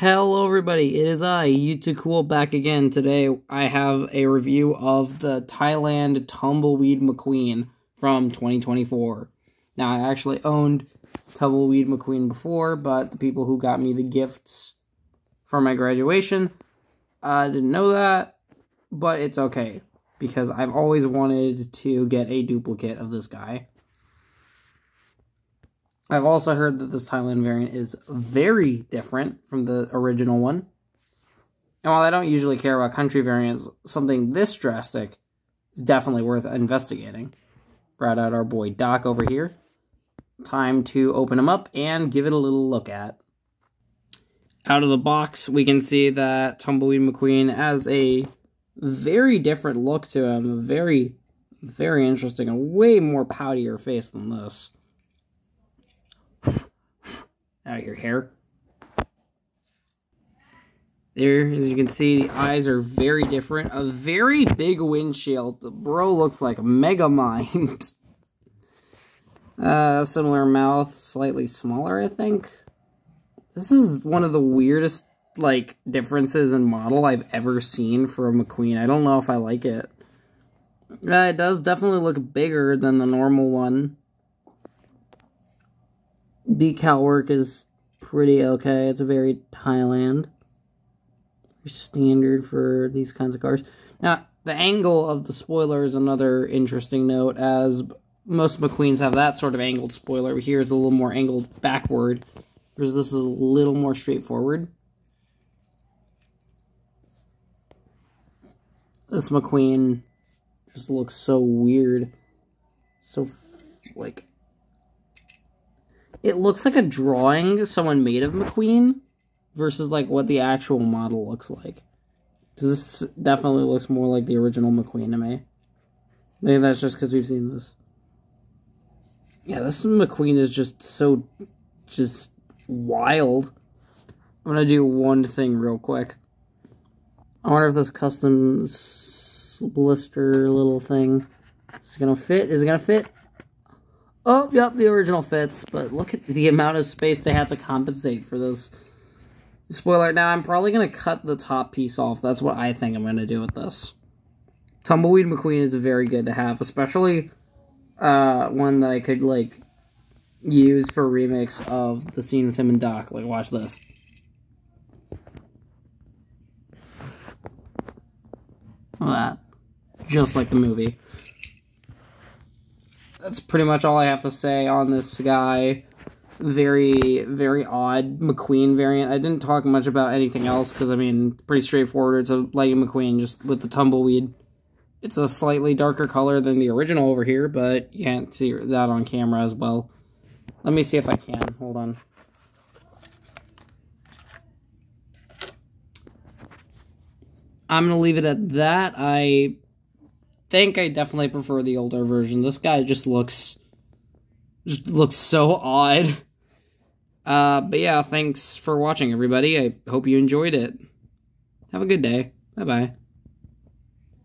Hello everybody, it is I, Cool, back again. Today I have a review of the Thailand Tumbleweed McQueen from 2024. Now I actually owned Tumbleweed McQueen before, but the people who got me the gifts for my graduation uh, didn't know that, but it's okay, because I've always wanted to get a duplicate of this guy. I've also heard that this Thailand variant is very different from the original one. And while I don't usually care about country variants, something this drastic is definitely worth investigating. Brought out our boy Doc over here. Time to open him up and give it a little look at. Out of the box, we can see that Tumbleweed McQueen has a very different look to him. A very, very interesting and way more poutier face than this out of your hair. There, as you can see, the eyes are very different. A very big windshield. The bro looks like a Megamind. uh, similar mouth, slightly smaller, I think. This is one of the weirdest, like, differences in model I've ever seen for a McQueen. I don't know if I like it. Uh, it does definitely look bigger than the normal one decal work is pretty okay. It's a very Thailand. Standard for these kinds of cars. Now, the angle of the spoiler is another interesting note, as most McQueens have that sort of angled spoiler. Here is a little more angled backward, whereas this is a little more straightforward. This McQueen just looks so weird. So, like, it looks like a drawing someone made of McQueen versus like what the actual model looks like. This definitely looks more like the original McQueen to me. Think that's just because we've seen this. Yeah, this McQueen is just so, just wild. I'm gonna do one thing real quick. I wonder if this custom blister little thing is gonna fit. Is it gonna fit? Oh, yep, the original fits, but look at the amount of space they had to compensate for this. Spoiler, now I'm probably going to cut the top piece off. That's what I think I'm going to do with this. Tumbleweed McQueen is very good to have, especially uh, one that I could, like, use for remix of the scene with him and Doc. Like, watch this. that. Just like the movie that's pretty much all I have to say on this guy. Very, very odd McQueen variant. I didn't talk much about anything else because, I mean, pretty straightforward. It's a Lightning McQueen just with the tumbleweed. It's a slightly darker color than the original over here, but you can't see that on camera as well. Let me see if I can. Hold on. I'm going to leave it at that. I think I definitely prefer the older version. This guy just looks just looks so odd. Uh, but yeah, thanks for watching, everybody. I hope you enjoyed it. Have a good day. Bye-bye.